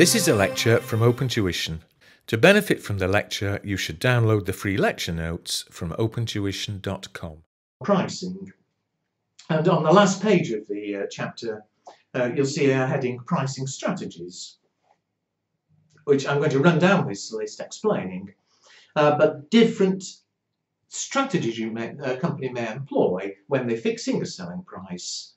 This is a lecture from Open Tuition. To benefit from the lecture, you should download the free lecture notes from opentuition.com. Pricing. And on the last page of the uh, chapter, uh, you'll see a heading Pricing Strategies, which I'm going to run down this list explaining. Uh, but different strategies you may, a company may employ when they're fixing a selling price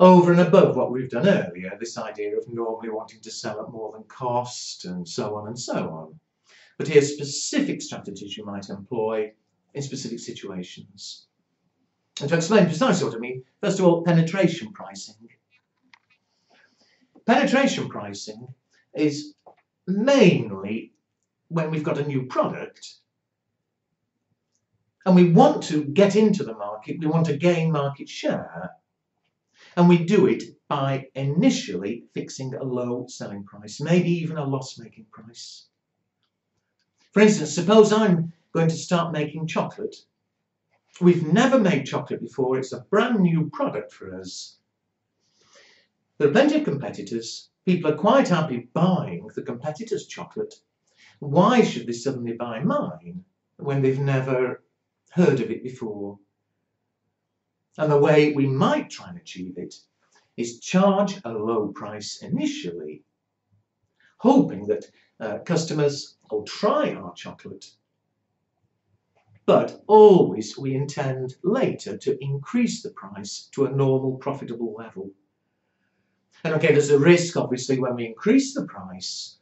over and above what we've done earlier, this idea of normally wanting to sell at more than cost and so on and so on. But here's specific strategies you might employ in specific situations. And to explain precisely what I mean, first of all, penetration pricing. Penetration pricing is mainly when we've got a new product and we want to get into the market, we want to gain market share, and we do it by initially fixing a low selling price, maybe even a loss-making price. For instance, suppose I'm going to start making chocolate. We've never made chocolate before, it's a brand new product for us. There are plenty of competitors. People are quite happy buying the competitors' chocolate. Why should they suddenly buy mine when they've never heard of it before? And the way we might try and achieve it is charge a low price initially, hoping that uh, customers will try our chocolate. But always we intend later to increase the price to a normal profitable level. And okay, there's a risk obviously when we increase the price,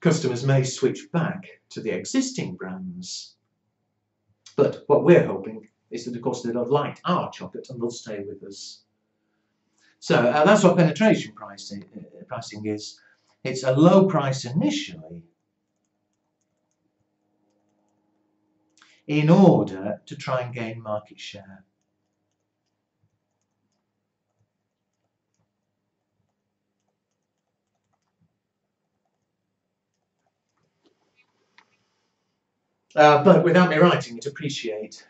customers may switch back to the existing brands. But what we're hoping is that of course they'll have liked our chocolate and they'll stay with us. So uh, that's what penetration pricing, uh, pricing is. It's a low price initially in order to try and gain market share. Uh, but without me writing it, appreciate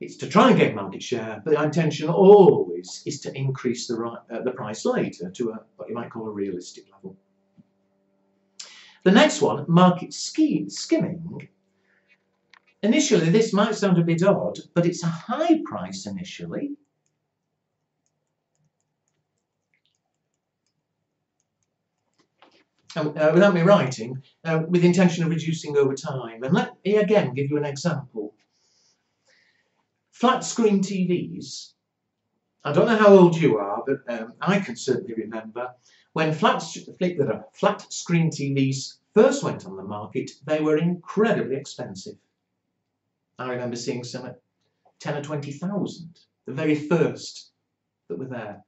it's to try and gain market share, but the intention always is to increase the, right, uh, the price later to a, what you might call a realistic level. The next one, market ski skimming. Initially, this might sound a bit odd, but it's a high price initially. Uh, without me writing, uh, with intention of reducing over time. And let me again give you an example. Flat screen TVs, I don't know how old you are, but um, I can certainly remember when flat, flat screen TVs first went on the market, they were incredibly expensive. I remember seeing some at 10 or 20,000, the very first that were there.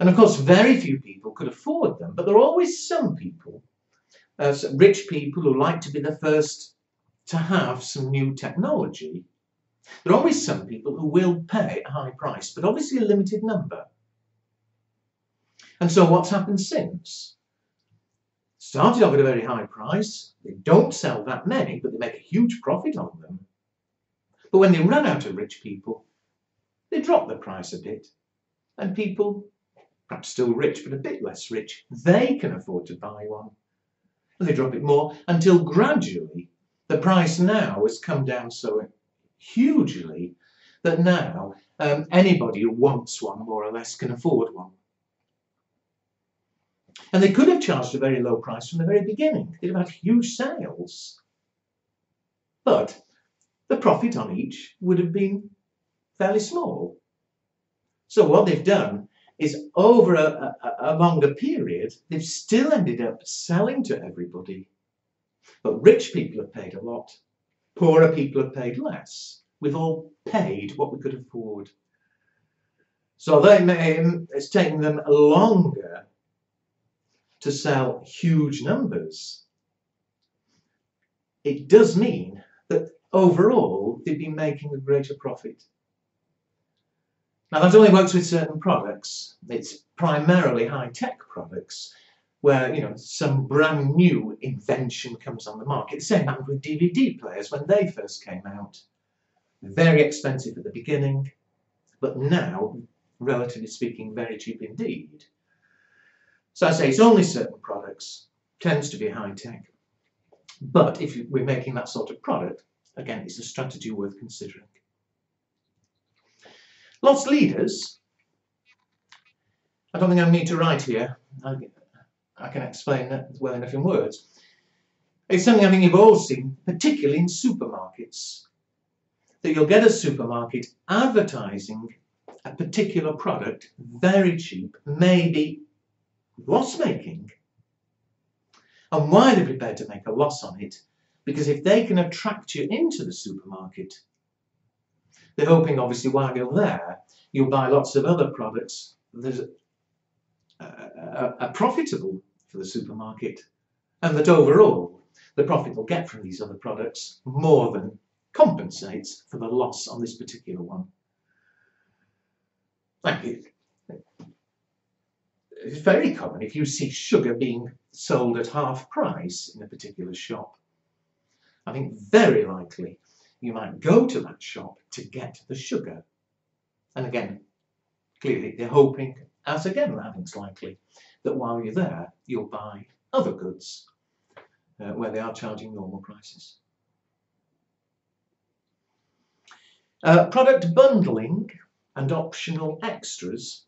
And of course, very few people could afford them, but there are always some people, uh, rich people who like to be the first to have some new technology there are always some people who will pay a high price, but obviously a limited number. And so what's happened since? Started off at a very high price, they don't sell that many, but they make a huge profit on them. But when they run out of rich people, they drop the price a bit, and people, perhaps still rich but a bit less rich, they can afford to buy one. And they drop it more until gradually the price now has come down so hugely that now um, anybody who wants one more or less can afford one. And they could have charged a very low price from the very beginning. They'd have had huge sales. But the profit on each would have been fairly small. So what they've done is over a, a, a, longer period, they've still ended up selling to everybody. But rich people have paid a lot. Poorer people have paid less. We've all paid what we could afford. So they may, it's taken them longer to sell huge numbers. It does mean that overall they've been making a greater profit. Now that only works with certain products. It's primarily high-tech products where you know some brand new invention comes on the market. The same happened with DVD players when they first came out. Very expensive at the beginning, but now, relatively speaking, very cheap indeed. So I say it's only certain products, tends to be high tech. But if we're making that sort of product, again, it's a strategy worth considering. Loss leaders, I don't think I need to write here. I, I can explain that well enough in words. It's something I think you've all seen, particularly in supermarkets. That you'll get a supermarket advertising a particular product very cheap, maybe loss making. And why they're prepared to make a loss on it? Because if they can attract you into the supermarket, they're hoping obviously while you're there, you'll buy lots of other products that are, are profitable for the supermarket and that overall the profit they'll get from these other products more than compensates for the loss on this particular one. Thank you. It's very common if you see sugar being sold at half price in a particular shop. I think very likely you might go to that shop to get the sugar. And again, clearly they're hoping, as again it's likely, that while you're there you'll buy other goods uh, where they are charging normal prices. Uh, product bundling and optional extras,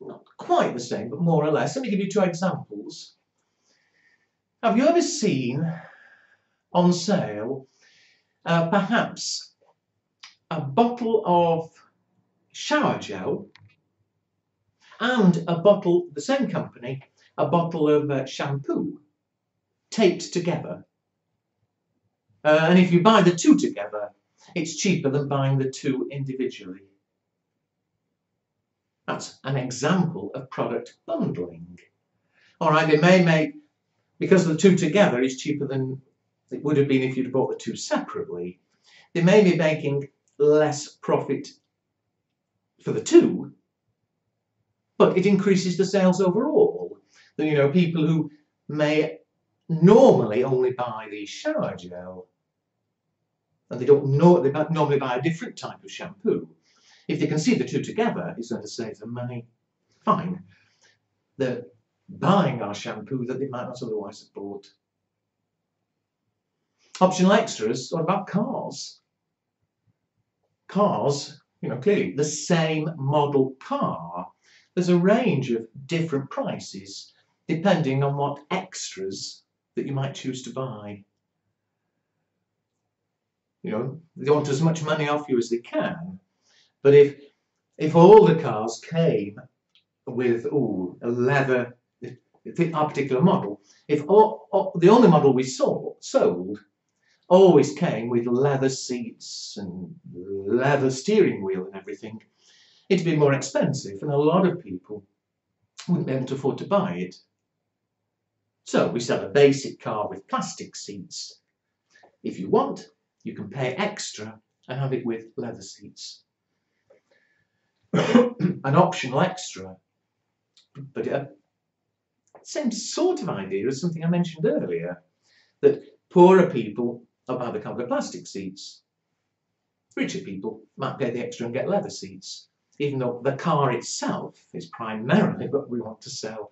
not quite the same, but more or less. Let me give you two examples. Have you ever seen on sale uh, perhaps a bottle of shower gel and a bottle, the same company, a bottle of uh, shampoo taped together. Uh, and if you buy the two together, it's cheaper than buying the two individually. That's an example of product bundling. All right, they may make, because the two together is cheaper than it would have been if you'd bought the two separately, they may be making less profit for the two, but it increases the sales overall. Then, you know, people who may normally only buy the shower gel and they don't know they normally buy a different type of shampoo. If they can see the two together, it's going to save them money. Fine. They're buying our shampoo that they might not otherwise have bought. Optional extras, what about cars? Cars, you know, clearly the same model car. There's a range of different prices depending on what extras that you might choose to buy. You know, they want as much money off you as they can. But if if all the cars came with ooh, a leather, our particular model, if all, all, the only model we saw sold always came with leather seats and leather steering wheel and everything, it'd be more expensive and a lot of people wouldn't be able to afford to buy it. So we sell a basic car with plastic seats. If you want, you can pay extra and have it with leather seats. An optional extra, but uh, same sort of idea as something I mentioned earlier, that poorer people are buy the car with plastic seats. Richer people might pay the extra and get leather seats, even though the car itself is primarily what we want to sell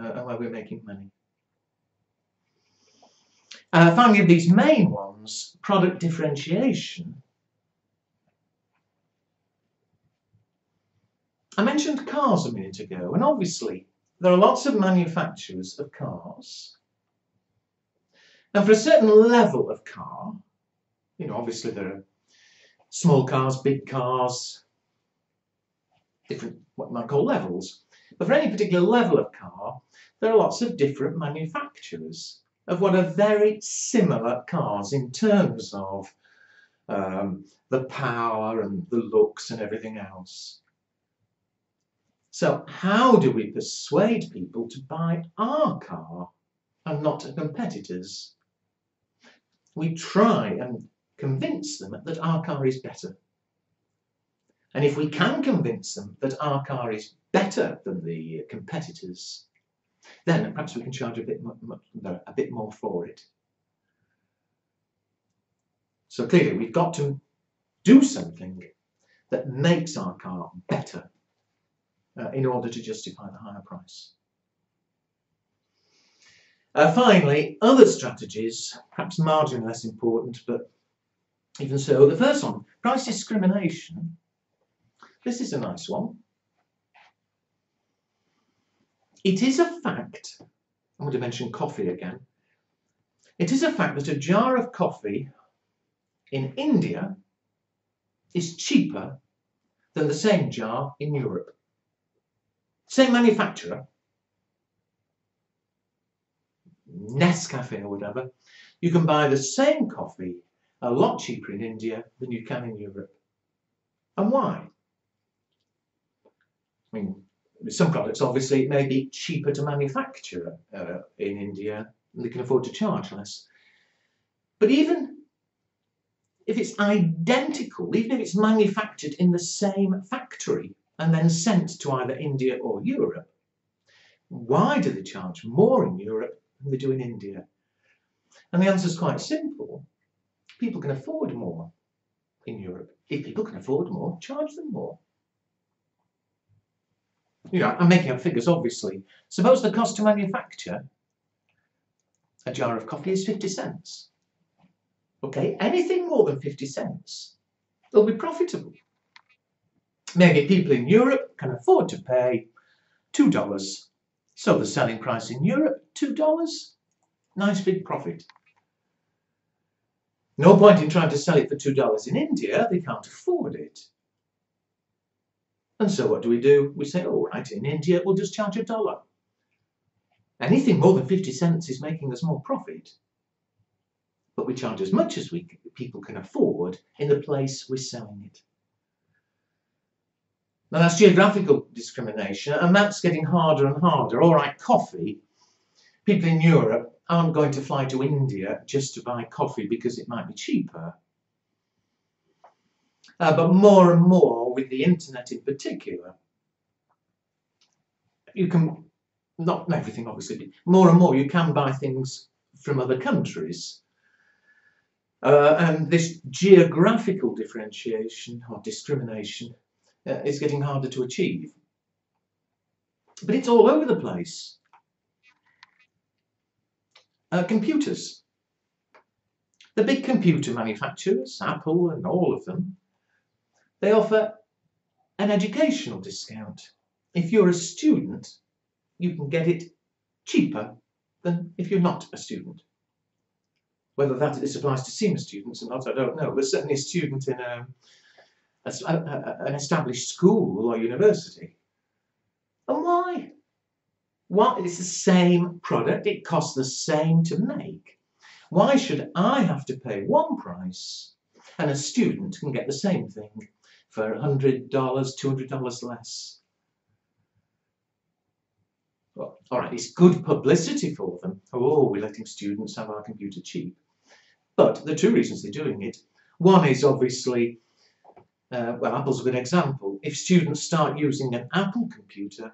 uh, and where we're making money. Uh, finally, of these main ones, product differentiation. I mentioned cars a minute ago, and obviously there are lots of manufacturers of cars. Now, for a certain level of car, you know, obviously there are small cars, big cars, different, what you might call levels. But for any particular level of car, there are lots of different manufacturers of what are very similar cars in terms of um, the power and the looks and everything else. So how do we persuade people to buy our car and not a competitor's? We try and convince them that our car is better. And if we can convince them that our car is better than the competitors, then perhaps we can charge a bit, a bit more for it. So clearly we've got to do something that makes our car better uh, in order to justify the higher price. Uh, finally, other strategies, perhaps marginally less important, but even so. The first one, price discrimination. This is a nice one. It is a fact, I'm going to mention coffee again. It is a fact that a jar of coffee in India is cheaper than the same jar in Europe. Same manufacturer, Nescafe or whatever, you can buy the same coffee a lot cheaper in India than you can in Europe. And why? I mean, some products, obviously, it may be cheaper to manufacture uh, in India and they can afford to charge less. But even if it's identical, even if it's manufactured in the same factory and then sent to either India or Europe, why do they charge more in Europe than they do in India? And the answer is quite simple. People can afford more in Europe. If people can afford more, charge them more. I'm making up figures, obviously. Suppose the cost to manufacture a jar of coffee is 50 cents. Okay, anything more than 50 cents, they'll be profitable. Maybe people in Europe can afford to pay $2. So the selling price in Europe, $2. Nice big profit. No point in trying to sell it for $2 in India, they can't afford it. And so what do we do? We say, all right, in India, we'll just charge a dollar. Anything more than 50 cents is making us more profit. But we charge as much as we people can afford in the place we're selling it. Now that's geographical discrimination, and that's getting harder and harder. All right, coffee. People in Europe aren't going to fly to India just to buy coffee because it might be cheaper. Uh, but more and more, with the internet in particular, you can, not everything obviously, more and more you can buy things from other countries. Uh, and this geographical differentiation or discrimination uh, is getting harder to achieve. But it's all over the place. Uh, computers. The big computer manufacturers, Apple and all of them, they offer an educational discount. If you're a student, you can get it cheaper than if you're not a student. Whether that this applies to senior students or not, I don't know. But certainly a student in a, a, a, an established school or university. And why? Why? It's the same product. It costs the same to make. Why should I have to pay one price and a student can get the same thing for $100, $200 less. Well, all right, it's good publicity for them. Oh, we're letting students have our computer cheap. But the two reasons they're doing it, one is obviously, uh, well, Apple's a good example. If students start using an Apple computer,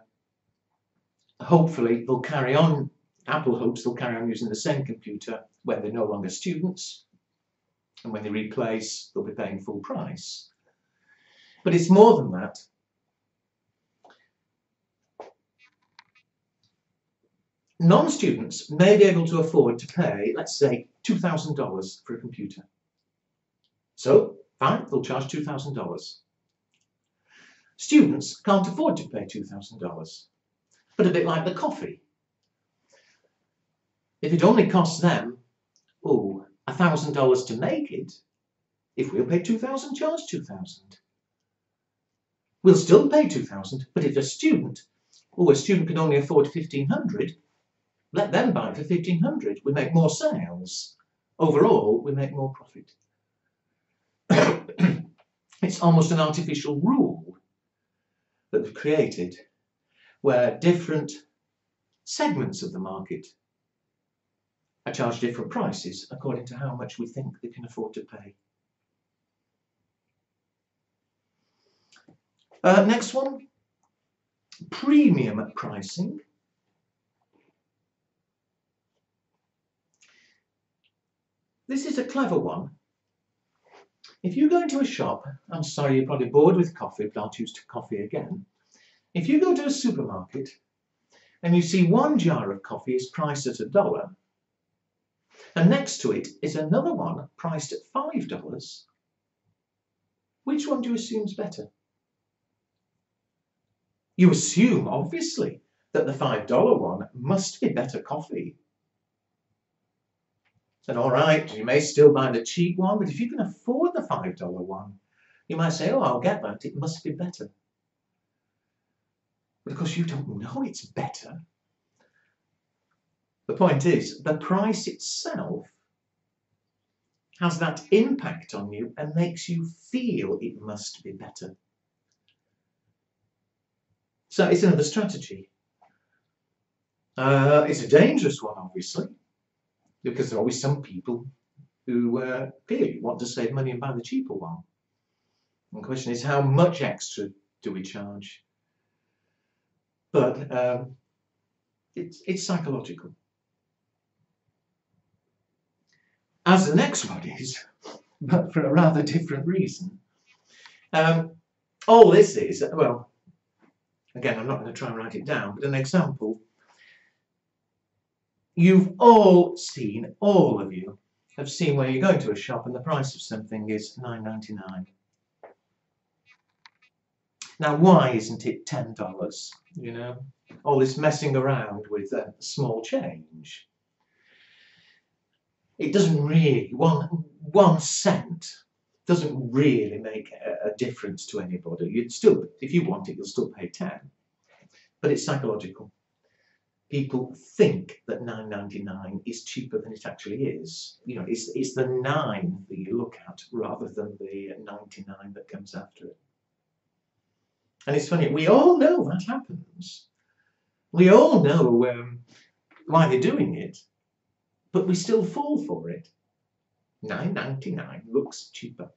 hopefully they'll carry on, Apple hopes they'll carry on using the same computer when they're no longer students. And when they replace, they'll be paying full price. But it's more than that. Non-students may be able to afford to pay, let's say, $2,000 for a computer. So, fine, they'll charge $2,000. Students can't afford to pay $2,000. But a bit like the coffee. If it only costs them, oh, $1,000 to make it, if we'll pay 2000 charge 2000 We'll still pay 2000 but if a student, or a student can only afford 1500 let them buy for 1500 We make more sales. Overall, we make more profit. it's almost an artificial rule that we've created where different segments of the market are charged different prices according to how much we think they can afford to pay. Uh, next one, premium pricing. This is a clever one. If you go into a shop, I'm sorry you're probably bored with coffee, but I'll choose to coffee again. If you go to a supermarket, and you see one jar of coffee is priced at a dollar, and next to it is another one priced at five dollars, which one do you assume is better? You assume, obviously, that the five dollar one must be better coffee. And all right, you may still buy the cheap one, but if you can afford the five dollar one, you might say, "Oh, I'll get that. It must be better." But of course, you don't know it's better. The point is, the price itself has that impact on you and makes you feel it must be better. So it's another strategy. Uh, it's a dangerous one, obviously, because there are always some people who uh, clearly want to save money and buy the cheaper one. And the question is, how much extra do we charge? But um, it's, it's psychological. As the next one is, but for a rather different reason. Um, all this is, well, again, I'm not going to try and write it down, but an example. You've all seen, all of you, have seen where you go to a shop and the price of something is nine ninety nine. Now, why isn't it $10? You know, all this messing around with a small change. It doesn't really, one, one cent doesn't really make a, a difference to anybody. You'd still, if you want it, you'll still pay 10. But it's psychological. People think that 9.99 is cheaper than it actually is. You know, it's, it's the 9 that you look at rather than the 99 that comes after it. And it's funny, we all know that happens. We all know um, why they're doing it, but we still fall for it. 9.99 looks cheaper.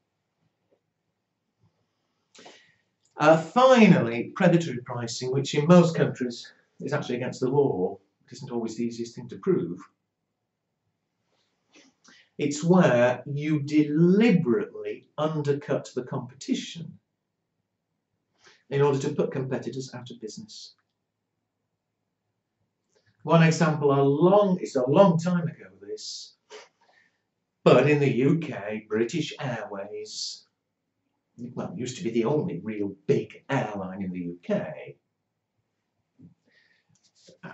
Uh, finally, predatory pricing, which in most countries is actually against the law. It isn't always the easiest thing to prove. It's where you deliberately undercut the competition in order to put competitors out of business. One example, a long, it's a long time ago this, but in the UK, British Airways, well, used to be the only real big airline in the UK, uh,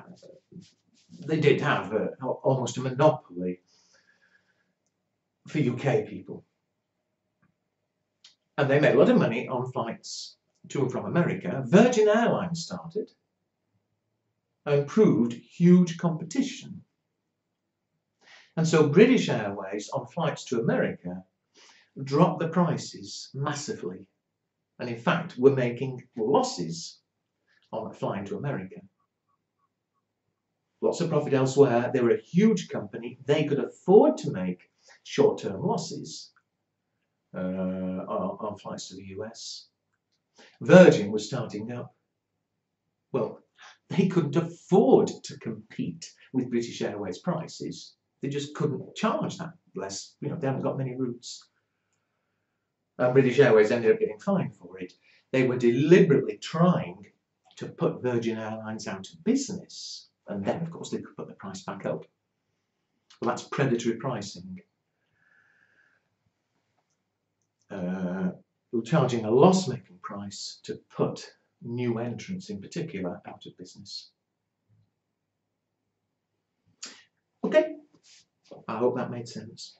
they did have a, almost a monopoly for UK people. And they made a lot of money on flights to and from America, Virgin Airlines started and proved huge competition. And so British Airways on flights to America dropped the prices massively. And in fact, were making losses on flying to America. Lots of profit elsewhere. They were a huge company. They could afford to make short-term losses uh, on, on flights to the US. Virgin was starting up. Well, they couldn't afford to compete with British Airways prices. They just couldn't charge that less. You know, they haven't got many routes. And British Airways ended up getting fined for it. They were deliberately trying to put Virgin Airlines out of business. And then, of course, they could put the price back up. Well, that's predatory pricing. Uh, charging a loss-making price to put new entrants in particular out of business. Okay, I hope that made sense.